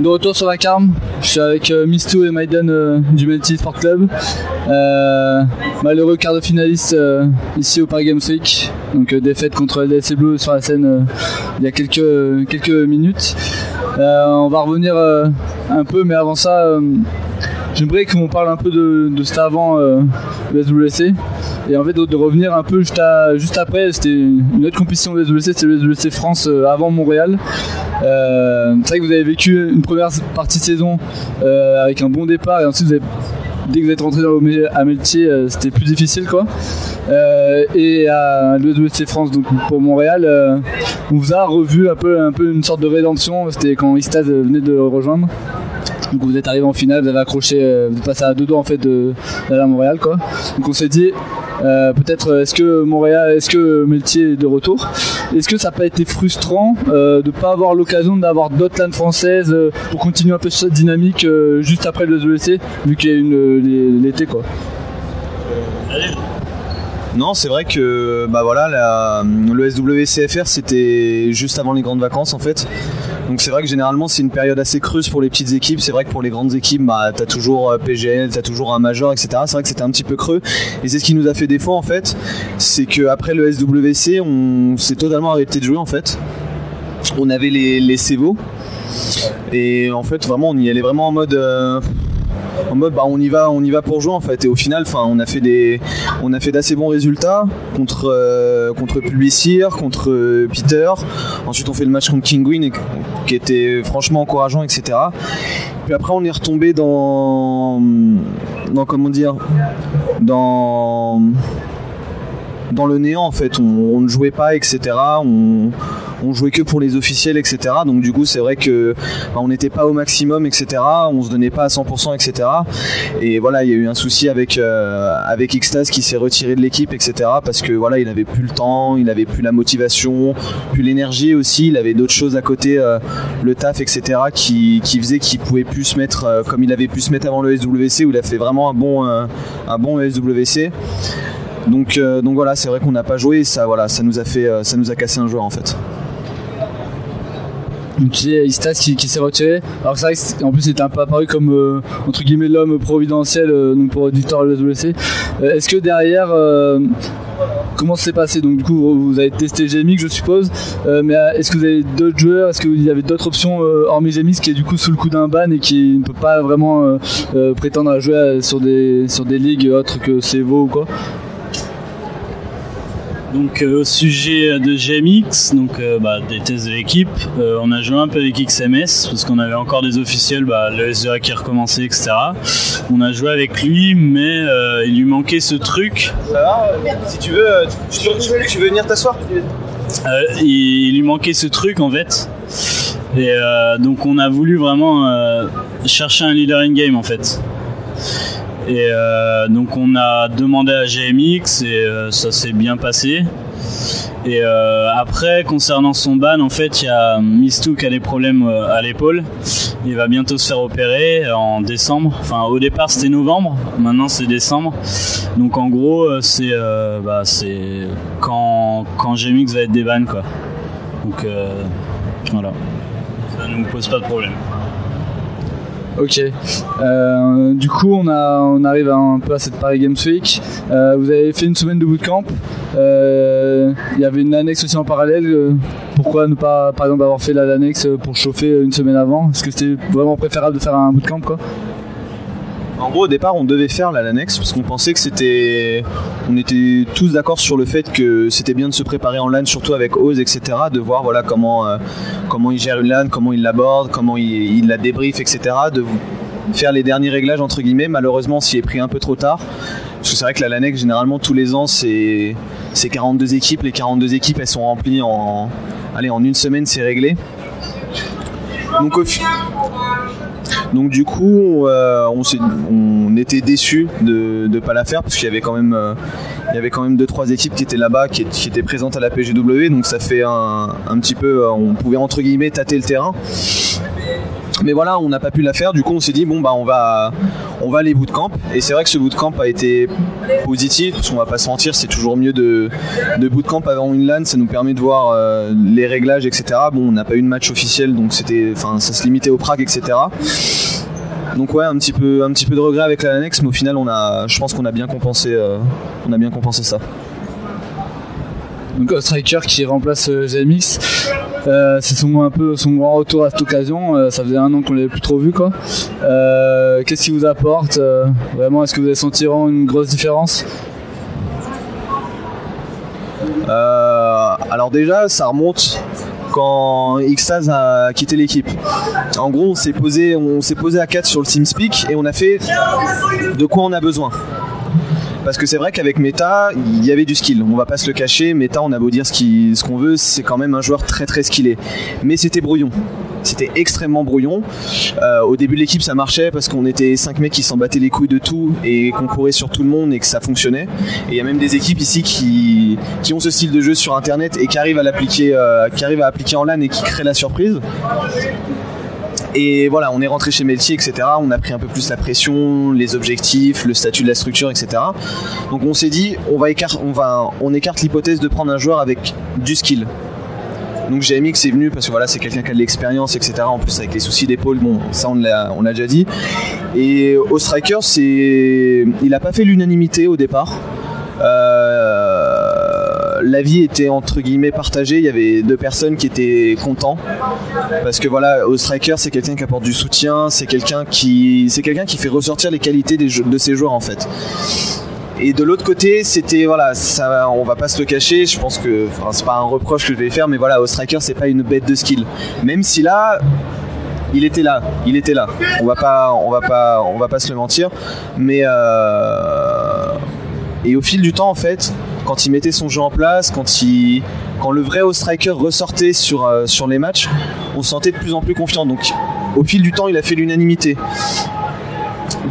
De retour sur la carme, je suis avec euh, Mistou et Maiden euh, du Melty Sport Club. Euh, malheureux quart de finaliste ici au Paris Games Week. Donc défaite contre LDC Blue sur la scène il y a quelques, quelques minutes. On va revenir un peu, mais avant ça, j'aimerais qu'on parle un peu de, de cet avant euh, SWC. Et en fait, de, de revenir un peu juste, après, c'était une autre compétition de SWC, c'était le SWC France euh, avant Montréal. Euh, c'est vrai que vous avez vécu une première partie de saison euh, avec un bon départ et ensuite dès que vous êtes rentré dans le, euh, c'était plus difficile quoi. Et à l'USWC France, donc pour Montréal, on vous a revu un peu, un peu une sorte de rédemption. C'était quand Istaz venait de rejoindre. Donc vous êtes arrivé en finale, vous avez accroché, euh, vous êtes passé à deux doigts en fait de- à Montréal quoi. Donc on s'est dit euh, peut-être euh, est-ce que Montréal, est-ce que Meltier est de retour? Est-ce que ça n'a pas été frustrant de pas avoir l'occasion d'avoir d'autres landes françaises pour continuer un peu cette dynamique juste après le WC vu qu'il y a une l'é- l'été quoi? Non, c'est vrai que bah voilà, la- le SWCFR c'était juste avant les grandes vacances en fait. Donc c'est vrai que généralement c'est une période assez creuse pour les petites équipes. C'est vrai que pour les grandes équipes, bah t'as toujours euh, PGL, t'as toujours un major, etc. C'est vrai que c'était un petit peu creux. Et c'est ce qui nous a fait défaut en fait, c'est que après le SWC, on s'est totalement arrêté de jouer en fait. On avait les, les. Et en fait vraiment on y allait vraiment en mode euh, en mode bah on y va on y va pour jouer en fait et au final on a fait des on a fait d'assez bons résultats contre euh, contre Publicir contre euh, Peter. Ensuite on fait le match contre Kingwin qui était franchement encourageant etc puis après on est retombé dans dans comment dire dans le néant en fait. On, ne jouait pas etc on jouait que pour les officiels, etc. Donc du coup, c'est vrai que bah, on n'était pas au maximum, etc. On se donnait pas à 100%, etc. Et voilà, il y a eu un souci avec euh, avec qui s'est retiré de l'équipe, etc. Parce que voilà, il avait plus le temps, il avait plus la motivation, plus l'énergie aussi. Il avait d'autres choses à côté, euh, le taf, etc. Qui qui faisait qu'il pouvait plus se mettre euh, comme il avait pu se mettre avant le SWC où il a fait vraiment un bon euh, un bon SWC. Donc, donc voilà, c'est vrai qu'on n'a pas joué et ça, voilà, ça nous a fait, ça nous a cassé un joueur en fait. Tu sais, Istas qui, qui s'est retiré. Alors c'est vrai que c'est- en plus il était un peu apparu comme euh, entre guillemets l'homme providentiel euh, pour Victor WC. Euh, Est-ce que derrière comment s'est passé? Donc du coup vous vous avez testé Gemix je suppose, mais est-ce que vous avez d'autres joueurs? Est-ce qu'il y avait d'autres options euh, hormis Gemix qui est du coup sous le coup d'un ban et qui ne peut pas vraiment prétendre à jouer sur des sur des ligues autres que Cevo ou quoi? Donc euh, au sujet de GMX, donc euh, bah, des tests de l'équipe, euh, on a joué un peu avec XMS parce qu'on avait encore des officiels, bah, le SEA qui recommençait, etc. On a joué avec lui, mais euh, il lui manquait ce truc. Ça va Si tu veux, tu, veux, tu veux venir t'asseoir Euh, il, il lui manquait ce truc en fait. Et euh, donc on a voulu vraiment euh, chercher un leader in game en fait. Et euh, donc on a demandé à GMX et euh, ça s'est bien passé. Et euh, après, concernant son ban, en fait, il y a Mistou qui a des problèmes à l'épaule. Il va bientôt se faire opérer en décembre. Enfin, au départ, c'était novembre. Maintenant, c'est décembre. Donc, en gros, c'est bah, c'est quand, GMX va être des bans, quoi. Donc, voilà. Ça nous pose pas de problème. Ok. Euh, du coup, on, a, on arrive un peu à cette Paris Games Week. Euh, vous avez fait une semaine de bootcamp. Euh, Il y avait une annexe aussi en parallèle. Pourquoi ne pas, par exemple, avoir fait la- l'annexe pour chauffer une semaine avant? Est-ce que c'était vraiment préférable de faire un bootcamp quoi? En gros, au départ, on devait faire l'annexe parce qu'on pensait que c'était. On était tous d'accord sur le fait que c'était bien de se préparer en LAN, surtout avec Oz, etc. De voir voilà, comment, euh, comment il gère une LAN, comment il l'aborde, comment il, la débrief, etc. De faire les derniers réglages, entre guillemets. Malheureusement, s'y est pris un peu trop tard. Parce que c'est vrai que la LANEX, généralement, tous les ans, c'est c'est 42 équipes. Les 42 équipes, elles sont remplies en. Allez, en une semaine, c'est réglé. Donc, au fi- donc du coup, euh, on, on était déçus de ne pas la faire parce qu'il y avait quand même, euh, il trois équipes qui étaient là-bas, qui, qui étaient présentes à la PGW, donc ça fait un, un petit peu, euh, on pouvait entre guillemets tâter le terrain. Mais voilà, on n'a pas pu la faire. Du coup, on s'est dit bon bah on va, on va aller bootcamp. Et c'est vrai que ce bootcamp a été positif parce qu'on va pas se mentir, c'est toujours mieux de, de bootcamp avant une LAN. Ça nous permet de voir euh, les réglages, etc. Bon, on n'a pas eu de match officiel, donc c'était, enfin, ça se limitait au prague, etc. Donc ouais, un petit peu, un petit peu de regret avec la mais au final, on a, je pense qu'on a bien compensé, euh, on a bien compensé ça. Donc Striker qui remplace GMX. Euh, c'est son, grand retour à cette occasion. Euh, ça faisait un an qu'on l'avait plus trop vu. quoi. Euh, qu'est-ce qu'il vous apporte Vraiment, est-ce que vous avez senti une grosse différence? Alors déjà, ça remonte quand Xtaz a quitté l'équipe. En gros, on s'est posé, on s'est posé à 4 sur le TeamSpeak et on a fait de quoi on a besoin. Parce que c'est vrai qu'avec Meta, il y avait du skill. On va pas se le cacher. Meta, on a beau dire ce qu'on veut, c'est quand même un joueur très très skillé. Mais c'était brouillon. C'était extrêmement brouillon. Euh, au début de l'équipe, ça marchait parce qu'on était 5 mecs qui s'en battaient les couilles de tout et qu'on courait sur tout le monde et que ça fonctionnait. Et il y a même des équipes ici qui, ont ce style de jeu sur internet et qui arrivent à l'appliquer, euh, qui arrivent à appliquer en LAN et qui créent la surprise. Et voilà, on est rentré chez Melty, etc. On a pris un peu plus la pression, les objectifs, le statut de la structure, etc. Donc on s'est dit, on va écarte, on va, on écarte l'hypothèse de prendre un joueur avec du skill. Donc GMX est venu parce que voilà, c'est quelqu'un qui a de l'expérience, etc. En plus avec les soucis d'épaule, bon, ça on l'a, on l'a déjà dit. Et au striker, c'est, il n'a pas fait l'unanimité au départ. Euh, la vie était entre guillemets partagée. Il y avait deux personnes qui étaient contents parce que voilà, au striker, c'est quelqu'un qui apporte du soutien, c'est quelqu'un qui, fait ressortir les qualités de ses joueurs en fait. Et de l'autre côté, c'était voilà, ça, on va pas se le cacher. Je pense que, c'est pas un reproche que je vais faire, mais voilà, au striker, c'est pas une bête de skill. Même si là, il était là, il était là. On va pas, on va pas, on va pas se le mentir. Mais euh, et au fil du temps, en fait, quand il mettait son jeu en place, quand, le vrai striker ressortait sur, euh, sur les matchs, on se sentait de plus en plus confiant. Donc au fil du temps, il a fait l'unanimité.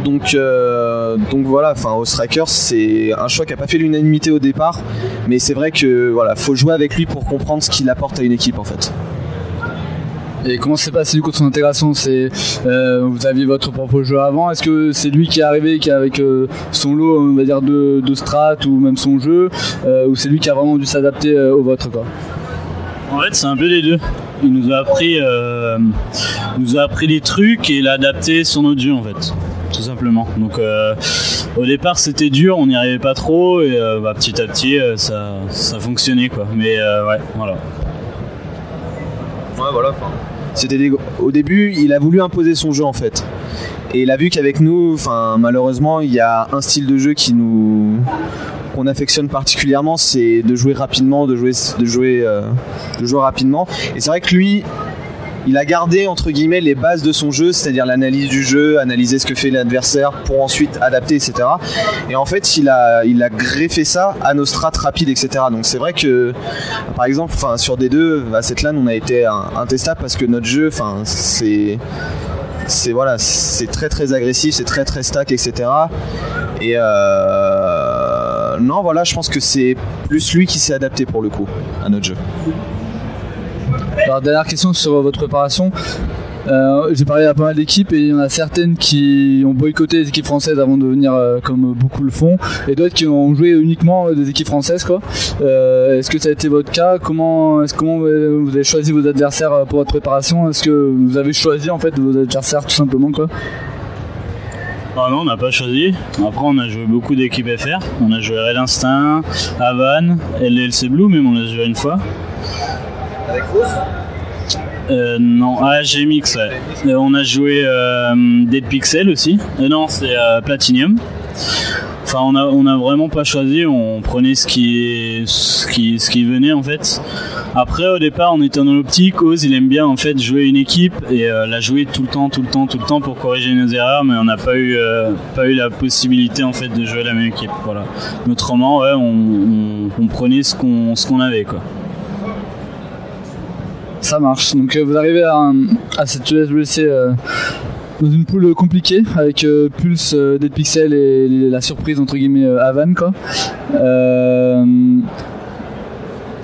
Donc, euh, donc voilà, enfin, striker, c'est un choix qui n'a pas fait l'unanimité au départ, mais c'est vrai que voilà, faut jouer avec lui pour comprendre ce qu'il apporte à une équipe en fait. Et comment s'est passé du coup son intégration? C'est euh, vous aviez votre propre jeu avant. Est-ce que c'est lui qui est arrivé qui avec euh, son lot, on va dire de, de strat ou même son jeu, euh, ou c'est lui qui a vraiment dû s'adapter au vôtre quoi? En fait, c'est un peu les deux. Il nous a appris, nous a appris des trucs et l'a adapté sur notre jeu en fait, tout simplement. Donc au départ c'était dur, on n'y arrivait pas trop et bah, petit à petit ça, ça fonctionnait quoi. Mais ouais, voilà. Ouais, voilà. C'était au début, il a voulu imposer son jeu en fait. Et il a vu qu'avec nous, enfin malheureusement, il y a un style de jeu qui nous qu'on affectionne particulièrement, c'est de jouer rapidement, de jouer, de jouer, euh, de jouer rapidement. Et c'est vrai que lui, il a gardé entre guillemets les bases de son jeu, c'est-à-dire l'analyse du jeu, analyser ce que fait l'adversaire pour ensuite adapter, etc. Et en fait, il a, il a greffé ça à nos strats rapides, etc. Donc c'est vrai que, par exemple, sur D2, à cette LAN, on a été intestable parce que notre jeu, c'est c'est voilà, c'est très très agressif, c'est très très stack, etc. Et euh, non, voilà, je pense que c'est plus lui qui s'est adapté pour le coup à notre jeu. Alors, dernière question sur votre préparation. Euh, j'ai parlé à pas mal d'équipes et il y en a certaines qui ont boycotté les équipes françaises avant de venir euh, comme beaucoup le font et d'autres qui ont joué uniquement des équipes françaises quoi. Euh, est-ce que ça a été votre cas? Comment est-ce vous avez choisi vos adversaires pour votre préparation? Est-ce que vous avez choisi en fait vos adversaires tout simplement quoi? Ah non, on n'a pas choisi. Après, on a joué beaucoup d'équipes FR. On a joué Red Instinct, Havan, LLC Blue, même on l'a joué une fois. Avec euh, non, ah, GMX, ouais. Euh, on a joué euh, Dead Pixel aussi. Non, c'est Platinum. Enfin, on a, on a vraiment pas choisi, on prenait ce qui, ce qui, ce qui venait en fait. Après, au départ, on était dans l'optique. Oz, il aime bien en fait jouer une équipe et la jouer tout le temps, tout le temps, tout le temps pour corriger nos erreurs, mais on n'a pas eu, pas eu la possibilité en fait de jouer la même équipe. Voilà. Autrement, ouais, on, on, prenait ce qu'on, ce qu'on avait quoi. Ça marche. Donc euh, vous arrivez à, à cette USBC euh, dans une poule compliquée avec euh, Pulse, Dead Pixel et la surprise entre guillemets Havan quoi.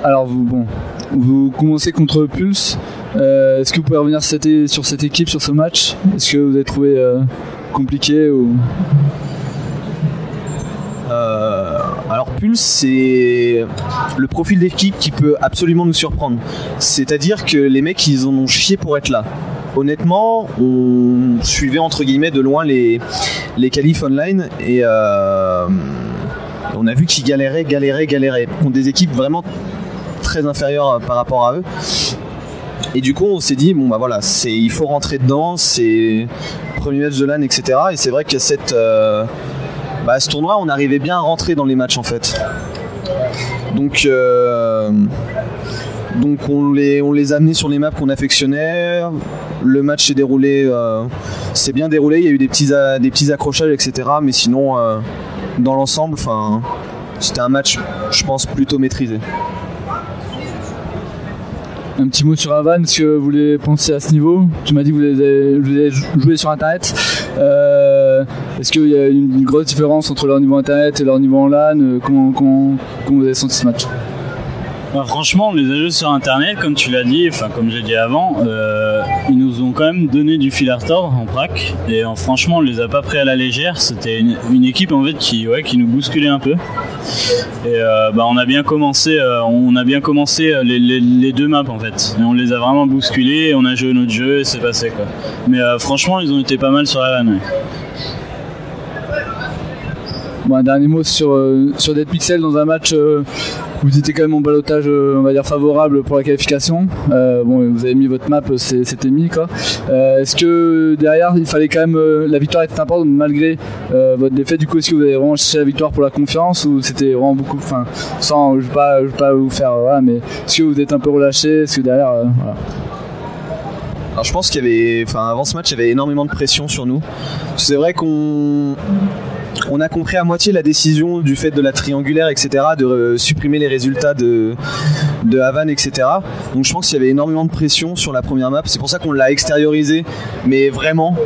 alors vous bon, vous commencez contre Pulse. Est-ce que vous pouvez revenir sur cette équipe, sur ce match? Est-ce que vous avez trouvé compliqué ou? C'est le profil d'équipe qui peut absolument nous surprendre. C'est-à-dire que les mecs, ils en ont chié pour être là. Honnêtement, on suivait entre guillemets de loin les, les qualifs online et euh, on a vu qu'ils galéraient, galéraient, galéraient contre des équipes vraiment très inférieures par rapport à eux. Et du coup, on s'est dit, bon bah voilà, c'est, il faut rentrer dedans, c'est premier match de LAN, etc. Et c'est vrai que cette, euh, bah, ce tournoi, on arrivait bien à rentrer dans les matchs en fait. Donc, euh, donc on, les, on les a amenés sur les maps qu'on affectionnait. Le match s'est déroulé, euh, c'est bien déroulé. Il y a eu des petits, des petits accrochages, etc. Mais sinon, euh, dans l'ensemble, c'était un match, je pense, plutôt maîtrisé un petit mot sur Avan, est-ce que vous voulez penser à ce niveau? Tu m'as dit que vous avez, joué sur Internet. Euh, est-ce qu'il y a une, grosse différence entre leur niveau Internet et leur niveau en LAN euh, comment, vous avez senti ce match? Bah, franchement, on les a joués sur internet, comme tu l'as dit, enfin comme j'ai dit avant, euh, ils nous ont quand même donné du fil à retordre en prac. Et franchement, on les a pas pris à la légère. C'était une, équipe en fait qui, qui nous bousculait un peu. Et euh, bah, on a bien commencé, euh, on a bien commencé les, deux maps en fait. Et on les a vraiment bousculés, on a joué notre jeu et c'est passé quoi. Mais franchement, ils ont été pas mal sur la LAN. Bon, un dernier mot sur, sur Dead Pixel dans un match vous étiez quand même en balotage, euh, on va dire favorable pour la qualification. Euh, bon, vous avez mis votre map, c'était mis quoi. Euh, est-ce que derrière, il fallait quand même la victoire était importante malgré votre défaite? Du coup, est-ce que vous avez vraiment cherché la victoire pour la confiance ou c'était vraiment beaucoup, enfin, sans, je vais pas, je vais pas vous faire, voilà, mais est-ce que vous êtes un peu relâché, est-ce que derrière, voilà. Alors je pense qu'il y avait, enfin avant ce match, il y avait énormément de pression sur nous. C'est vrai qu'on on a compris à moitié la décision du fait de la triangulaire, etc., de euh, supprimer les résultats de, de Havane, etc. Donc je pense qu'il y avait énormément de pression sur la première map. C'est pour ça qu'on l'a extériorisé, mais vraiment.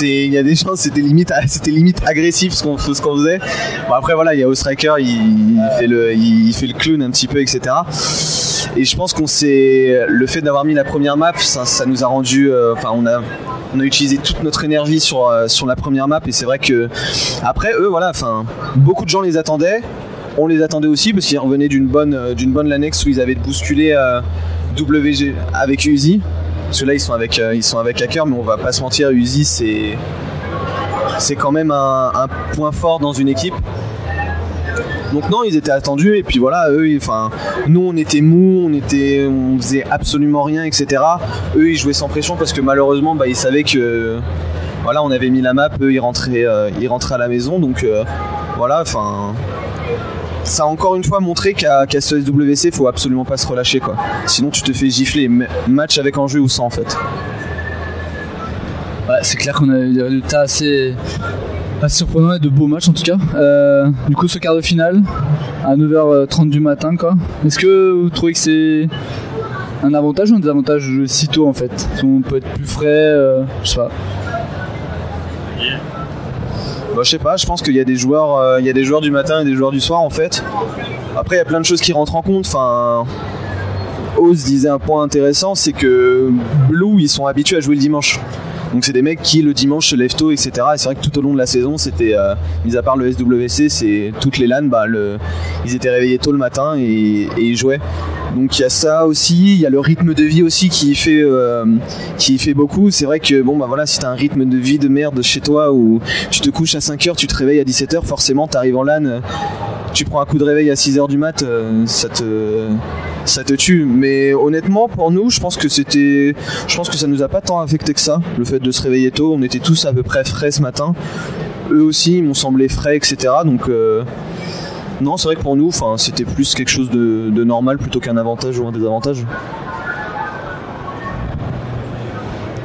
Il y a des chances, c'était limite, limite agressif ce qu'on faisait. Bon, après voilà, il y a Ostriker, il, il, fait le clown un petit peu, etc. Et je pense qu'on s'est, le fait d'avoir mis la première map, ça, nous a rendu, euh, enfin on a on a utilisé toute notre énergie sur, euh, sur la première map. Et c'est vrai que après eux voilà enfin beaucoup de gens les attendaient. On les attendait aussi parce qu'ils revenaient d'une bonne euh, d'une bonne Lanex où ils avaient bousculé WG avec Uzi. Parce que là ils sont avec ils sont avec Hacker mais on va pas se mentir Uzi c'est c'est quand même un point fort dans une équipe donc non, ils étaient attendus et puis voilà, eux, enfin, nous on était mous, on était, on faisait absolument rien, etc. Eux, ils jouaient sans pression parce que malheureusement, bah, ils savaient que, voilà, on avait mis la map, eux, ils rentraient, euh, ils rentraient à la maison, donc euh, voilà, enfin. Ça a encore une fois montré qu'à ce SWC, faut absolument pas se relâcher quoi. Sinon tu te fais gifler. Match avec enjeu ou sans en fait. Ouais, c'est clair qu'on a eu des résultats assez, assez surprenant et de beaux matchs en tout cas. Euh, du coup, ce quart de finale à 9h30 du matin, quoi. Est-ce que vous trouvez que c'est un avantage ou un désavantage de jouer si tôt en fait? On peut être plus frais, euh, je sais pas. Bah, je sais pas, je pense qu'il y a des joueurs, euh, y a des joueurs du matin et des joueurs du soir en fait. Après, il y a plein de choses qui rentrent en compte. Enfin, Oz disait un point intéressant, c'est que Blue, ils sont habitués à jouer le dimanche. Donc c'est des mecs qui le dimanche se lèvent tôt, etc. Et c'est vrai que tout au long de la saison, c'était, euh, mis à part le SWC, c'est toutes les LAN, bah, ils étaient réveillés tôt le matin et, ils jouaient. Donc il y a ça aussi, il y a le rythme de vie aussi qui fait, euh, qui fait beaucoup. C'est vrai que bon bah voilà, si t'as un rythme de vie de merde chez toi où tu te couches à 5h, tu te réveilles à 17h, forcément t'arrives en LAN, tu prends un coup de réveil à 6h du mat, euh, ça te tue. Mais honnêtement, pour nous, je pense que c'était, je ça nous a pas tant affecté que ça, le fait de se réveiller tôt. On était tous à peu près frais ce matin. Eux aussi, ils m'ont semblé frais, etc. Donc euh, non, c'est vrai que pour nous, c'était plus quelque chose de, normal plutôt qu'un avantage ou un désavantage.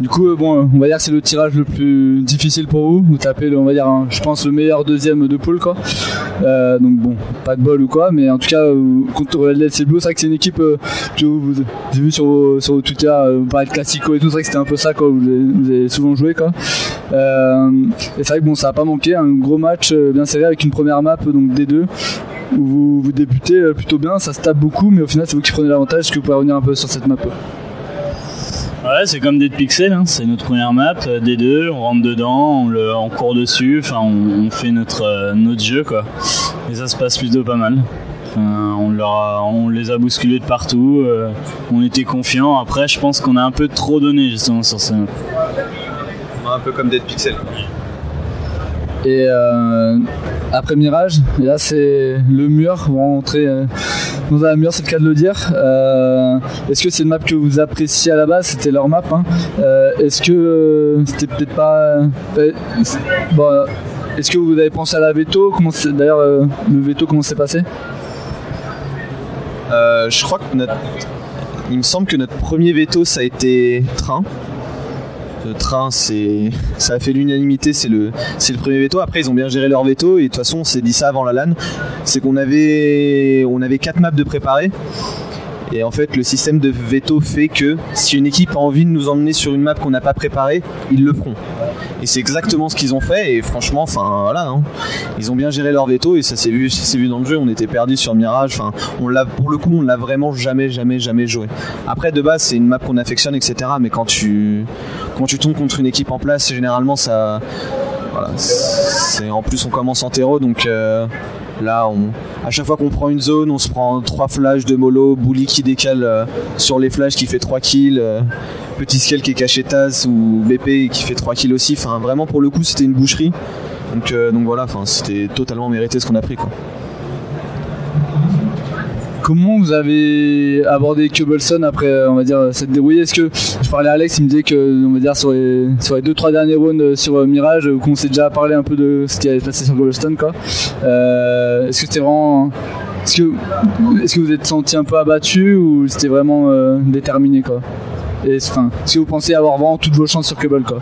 Du coup, euh, bon, on va dire que c'est le tirage le plus difficile pour vous. Vous tapez, on va dire, je pense, le meilleur deuxième de poule, quoi. Euh, donc bon, pas de bol ou quoi, mais en tout cas, euh, contre LDC Blue, c'est vrai que c'est une équipe que vous, avez vu sur, sur Twitter, vous parlez de Classico et tout, c'est vrai que c'était un peu ça, quoi. Vous avez, souvent joué, quoi. et c'est vrai que bon, ça a pas manqué, un gros match bien serré avec une première map, donc D2 où vous, vous débutez plutôt bien, ça se tape beaucoup, mais au final c'est vous qui prenez l'avantage. Est-ce que vous pouvez revenir un peu sur cette map Ouais, c'est comme Dead Pixel, hein. c'est notre première map, euh, des deux, on rentre dedans, on, le, on court dessus, enfin on, on fait notre, euh, notre jeu quoi. Et ça se passe plutôt pas mal. Enfin, on, leur a- on les a bousculés de partout, euh, on était confiants. Après, je pense qu'on a un peu trop donné justement sur ces maps. Un peu comme Dead Pixel. Et euh, après Mirage, et là c'est le mur, vous rentrez euh, dans un mur, c'est le cas de le dire. Euh, Est-ce que c'est une map que vous appréciez à la base? C'était leur map. Hein. Euh, Est-ce que c'était peut-être pas. bon, Est-ce que vous avez pensé à la veto? D'ailleurs, le veto, comment c'est passé? Je crois que notre... Il me semble que notre premier veto, ça a été train. Le train, c'est, ça a fait l'unanimité, c'est le, c'est le premier veto. Après, ils ont bien géré leur veto et de toute façon, on s'est dit ça avant la LAN. C'est qu'on avait, on avait quatre maps de préparer. Et en fait, le système de veto fait que si une équipe a envie de nous emmener sur une map qu'on n'a pas préparée, ils le feront. Et c'est exactement ce qu'ils ont fait. Et franchement, enfin voilà, hein. ils ont bien géré leur veto et ça s'est vu, vu dans le jeu. On était perdus sur Mirage. Enfin, on l'a pour le coup, on l'a vraiment jamais, jamais, jamais joué. Après, de base, c'est une map qu'on affectionne, etc. Mais quand tu, quand tu tombes contre une équipe en place, généralement ça, voilà, c'est en plus on commence en terreau, donc euh, là, on, à chaque fois qu'on prend une zone, on se prend trois flashs de mollo, Bully qui décale euh, sur les flashs qui fait 3 kills. euh, Petit Scale qui est caché Taz ou BP qui fait 3 kills aussi. Enfin, vraiment pour le coup, c'était une boucherie. Donc, donc voilà, c'était totalement mérité ce qu'on a pris. Quoi. Comment vous avez abordé Cubblestone après, euh, on va dire, cette dérouillée Est-ce que je parlais à Alex, il me disait que, on va dire, sur les, sur les deux trois derniers rounds euh, sur euh, Mirage, qu'on s'est déjà parlé un peu de ce qui allait se passer sur Cobblestone, quoi. Est-ce que c'était vraiment, est-ce que, est-ce que vous êtes senti un peu abattu ou c'était vraiment déterminé, quoi? Et enfin, est-ce que vous pensez avoir vraiment toutes vos chances sur Cobble, quoi?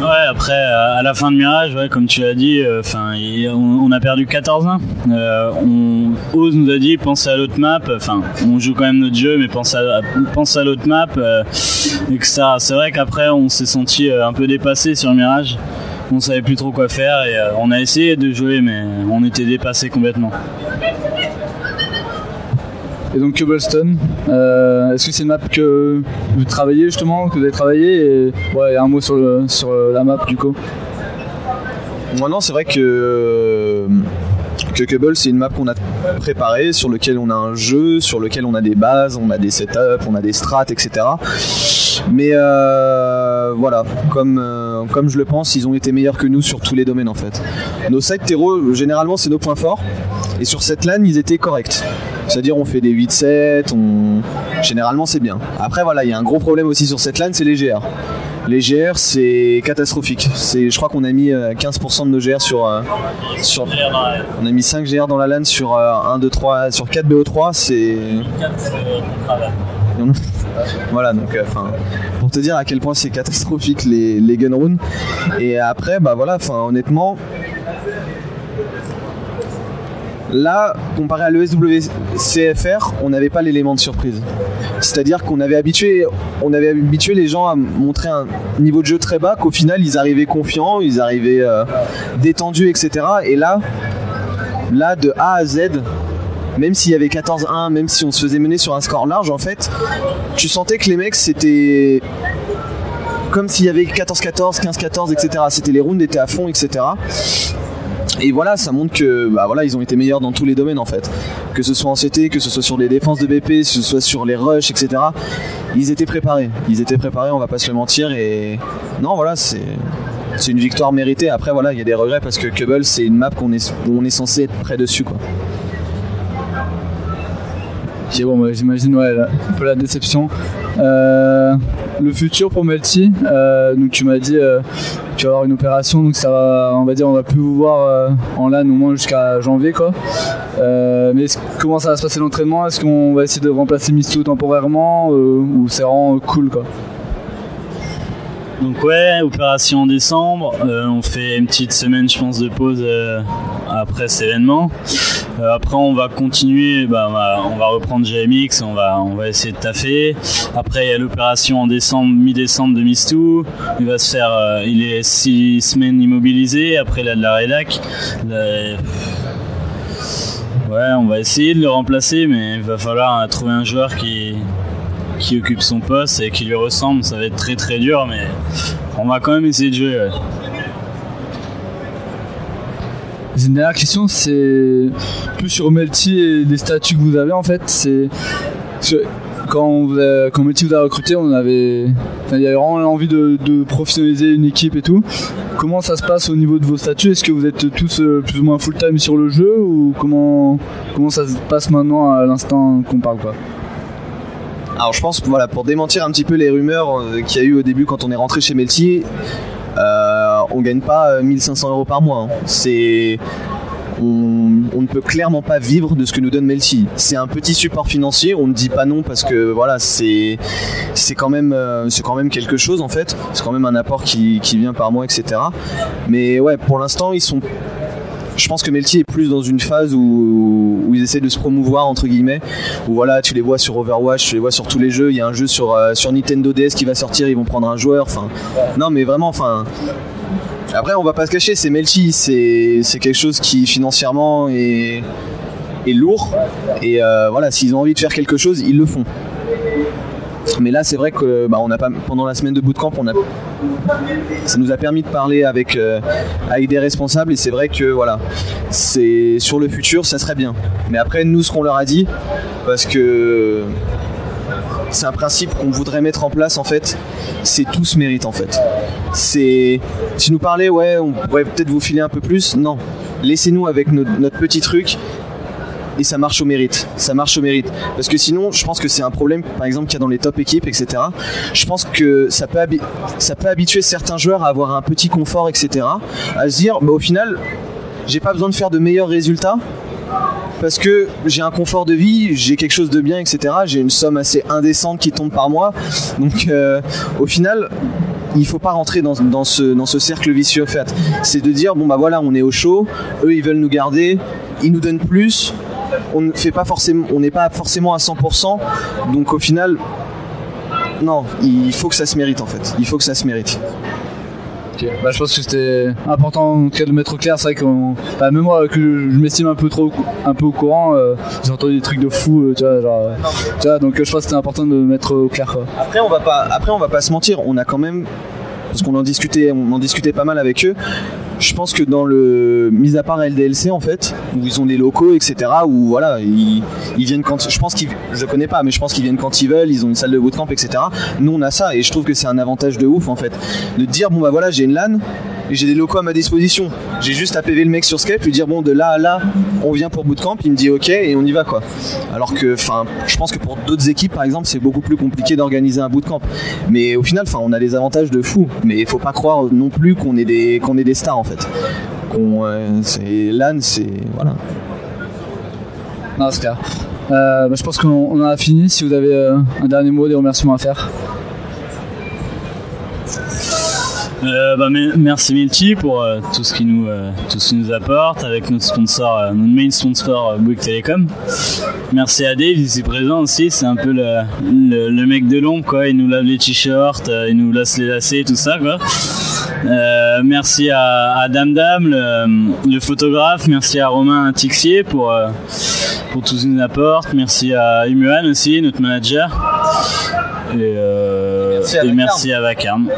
Ouais, après, euh, à la fin de Mirage, ouais, comme tu l'as dit, euh, on, a perdu 14-1. Euh, on, nous a dit, pensez à l'autre map. Enfin, on joue quand même notre jeu, mais pense à, pense à l'autre map. euh, etc. C'est vrai qu'après, on s'est senti un peu dépassé sur Mirage. On savait plus trop quoi faire et on a essayé de jouer, mais on était dépassé complètement. Et donc Cobblestone, euh, est-ce que c'est une map que vous travaillez justement, que vous avez travaillé et, ouais, un mot sur, le- sur euh, la map du coup? Maintenant, c'est vrai que que Cubble, c'est une map qu'on a préparée, sur lequel on a un jeu, sur lequel on a des bases, on a des setups, on a des strats, etc. Mais euh, voilà, comme, euh, comme je le pense, ils ont été meilleurs que nous sur tous les domaines en fait. Nos sites terreau, généralement, c'est nos points forts. Et sur cette LAN, ils étaient corrects. C'est-à-dire, on fait des 8-7, on... généralement, c'est bien. Après, voilà, il y a un gros problème aussi sur cette LAN, c'est les GR. Les GR, c'est catastrophique. C'est, je crois qu'on a mis euh, 15% de nos GR sur, euh, sur. On a mis 5 GR dans la LAN sur euh, 1, 2, 3, sur 4 BO3, c'est. Voilà, donc, euh, pour te dire à quel point c'est catastrophique les, les gun runs. Et après, bah voilà, honnêtement. Là, comparé à l'ESWCFR, on n'avait pas l'élément de surprise. C'est-à-dire qu'on avait habitué, on avait habitué les gens à montrer un niveau de jeu très bas, qu'au final ils arrivaient confiants, ils arrivaient euh, détendus, etc. Et là, là de A à Z, même s'il y avait 14-1, même si on se faisait mener sur un score large, en fait, tu sentais que les mecs c'était comme s'il y avait 14-14, 15-14, etc. C'était les rounds étaient à fond, etc. Et voilà, ça montre que bah voilà, ils ont été meilleurs dans tous les domaines en fait. Que ce soit en CT, que ce soit sur les défenses de BP, que ce soit sur les rushs, etc. Ils étaient préparés. Ils étaient préparés, on va pas se mentir. Et non, voilà, c'est c'est une victoire méritée. Après, voilà, il y a des regrets parce que Cubble, c'est une map qu'on est, où on est censé être près dessus, quoi. Bon, bah, j'imagine ouais, un peu la déception. Euh, le futur pour Melty, euh, donc tu m'as dit euh, tu vas avoir une opération, donc ça va, on va dire, on va plus vous voir euh, en LAN au moins jusqu'à janvier quoi. Euh, mais comment ça va se passer l'entraînement? Est-ce qu'on va essayer de remplacer Misto temporairement ou c'est vraiment cool quoi? Donc ouais, opération en décembre. Euh, on fait une petite semaine, je pense, de pause euh, après cet événement. Euh, après, on va continuer. Bah, on, va, reprendre GMX. On va, on va essayer de taffer. Après, il y a l'opération en décembre, mi-décembre de Mistou. Il va se faire. il est six semaines immobilisé. Après, il a de la rédac. Là, Ouais, on va essayer de le remplacer, mais il va falloir trouver un joueur qui, qui occupe son poste et qui lui ressemble. Ça va être très très dur, mais on va quand même essayer de jouer. une dernière question, c'est plus sur Melty et les statuts que vous avez en fait. C'est quand, Melty vous a recruté, on avait, il y avait vraiment envie de, de professionnaliser une équipe et tout. Comment ça se passe au niveau de vos statuts? Est-ce que vous êtes tous euh, plus ou moins full time sur le jeu ou comment comment ça se passe maintenant à l'instant qu'on parle quoi? Alors je pense voilà pour démentir un petit peu les rumeurs euh, qu'il y a eu au début quand on est rentré chez Melty, euh, on gagne pas euh, 1500 euros par mois. hein. C'est on, on ne peut clairement pas vivre de ce que nous donne Melty. C'est un petit support financier, on ne dit pas non parce que voilà, c'est c'est quand même euh, c'est quand même quelque chose en fait. C'est quand même un apport qui, qui vient par mois, etc. Mais ouais, pour l'instant ils sont je pense que Melty est plus dans une phase où, ils essaient de se promouvoir entre guillemets où voilà tu les vois sur Overwatch tu les vois sur tous les jeux il y a un jeu sur, euh, Nintendo DS qui va sortir ils vont prendre un joueur enfin non mais vraiment enfin après on va pas se cacher c'est Melty c'est quelque chose qui financièrement est est lourd et euh, voilà s'ils ont envie de faire quelque chose ils le font mais là c'est vrai que bah, on pas pendant la semaine de bootcamp on a ça nous a permis de parler avec, euh, avec des responsables et c'est vrai que voilà, c'est sur le futur, ça serait bien. Mais après, nous, ce qu'on leur a dit, parce que c'est un principe qu'on voudrait mettre en place en fait, c'est tout se mérite en fait. C'est, tu nous parlais, ouais, on pourrait peut-être vous filer un peu plus. Non, laissez-nous avec notre petit truc et ça marche au mérite. Ça marche au mérite. Parce que sinon, je pense que c'est un problème, par exemple, qu'il y a dans les top équipes, etc. Je pense que ça peut, ça peut habituer certains joueurs à avoir un petit confort, etc. À se dire, bah, au final, j'ai pas besoin de faire de meilleurs résultats. Parce que j'ai un confort de vie, j'ai quelque chose de bien, etc. J'ai une somme assez indécente qui tombe par mois. Donc, euh, au final, il faut pas rentrer dans, dans ce, dans ce cercle vicieux en fait. C'est de dire bon bah voilà on est au chaud, eux ils veulent nous garder, ils nous donnent plus, on ne fait pas forcément, on n'est pas forcément à 100%, donc au final non, il faut que ça se mérite en fait. Il faut que ça se mérite. Bah, je pense que c'était important en tout cas, de mettre au clair. C'est vrai que bah, même moi, que je, je m'estime un peu trop un peu au courant, euh, j'ai entendu des trucs de fou, euh, tu vois, genre, euh, tu vois, donc euh, je pense que c'était important de mettre au clair. Quoi. Après on va pas, après on va pas se mentir, on a quand même parce qu'on en discutait, on en discutait pas mal avec eux. Je pense que dans le, mis à part LDLC en fait, où ils ont des locaux, etc., où voilà, ils, ils viennent quand, je pense qu'ils, je connais pas, mais je pense qu'ils viennent quand ils veulent, ils ont une salle de bootcamp, etc. Nous on a ça et je trouve que c'est un avantage de ouf en fait, de dire bon bah voilà j'ai une LAN j'ai des locaux à ma disposition. J'ai juste à PV le mec sur Skype, lui dire bon de là à là on vient pour bootcamp, il me dit ok et on y va quoi. Alors que, enfin, je pense que pour d'autres équipes par exemple c'est beaucoup plus compliqué d'organiser un bootcamp. Mais au final, enfin, on a des avantages de fou. Mais il faut pas croire non plus qu'on est des qu'on est des stars en fait. Euh, c'est LAN, c'est voilà. Non, c'est clair. Euh, bah, je pense qu'on on en a fini. Si vous avez euh, un dernier mot, des remerciements à faire. Euh, bah, me- merci Milty pour euh, tout ce qui nous euh, tout ce qui nous apporte avec notre sponsor euh, notre main sponsor euh, Bouygues Telecom. Merci à Dave ici présent aussi, c'est un peu le, le, le mec de l'ombre quoi, il nous lave les t-shirts, euh, il nous laisse les lacets tout ça quoi. Euh, merci à, à Dame Dame, le, le photographe, merci à Romain Tixier pour euh, pour tout ce qu'il nous apporte, merci à Imuan aussi, notre manager. Et, euh, merci à et merci à Vacarme.